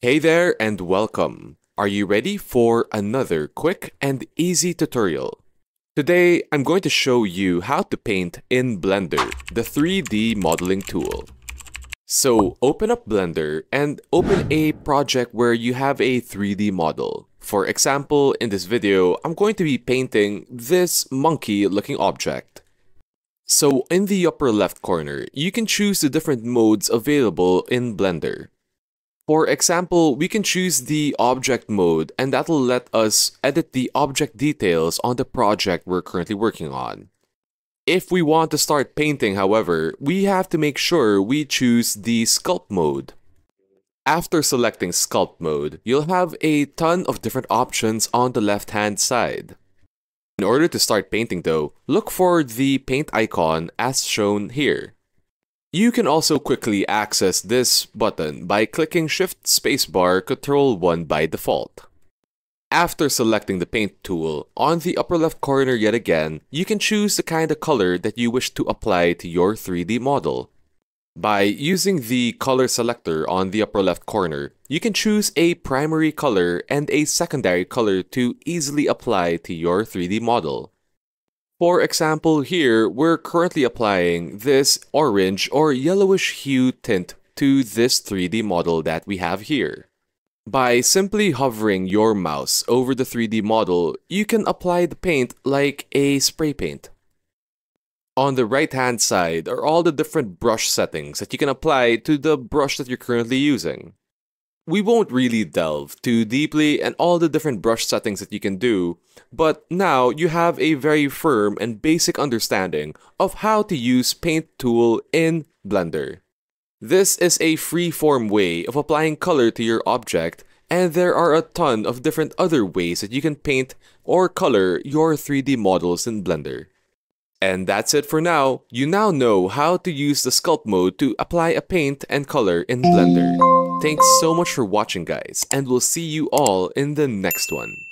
Hey there and welcome. Are you ready for another quick and easy tutorial? Today, I'm going to show you how to paint in Blender, the 3D modeling tool. So open up Blender and open a project where you have a 3D model. For example, in this video, I'm going to be painting this monkey looking object. So in the upper left corner, you can choose the different modes available in Blender. For example, we can choose the object mode and that'll let us edit the object details on the project we're currently working on. If we want to start painting, however, we have to make sure we choose the sculpt mode. After selecting sculpt mode, you'll have a ton of different options on the left hand side. In order to start painting though, look for the paint icon as shown here. You can also quickly access this button by clicking Shift Spacebar Ctrl 1 by default. After selecting the paint tool, on the upper left corner yet again, you can choose the kind of color that you wish to apply to your 3D model. By using the color selector on the upper left corner, you can choose a primary color and a secondary color to easily apply to your 3D model. For example, here, we're currently applying this orange or yellowish hue tint to this 3D model that we have here. By simply hovering your mouse over the 3D model, you can apply the paint like a spray paint. On the right hand side are all the different brush settings that you can apply to the brush that you're currently using we won't really delve too deeply and all the different brush settings that you can do, but now you have a very firm and basic understanding of how to use Paint tool in Blender. This is a free-form way of applying color to your object, and there are a ton of different other ways that you can paint or color your 3D models in Blender. And that's it for now. You now know how to use the sculpt mode to apply a paint and color in Blender. Thanks so much for watching guys, and we'll see you all in the next one.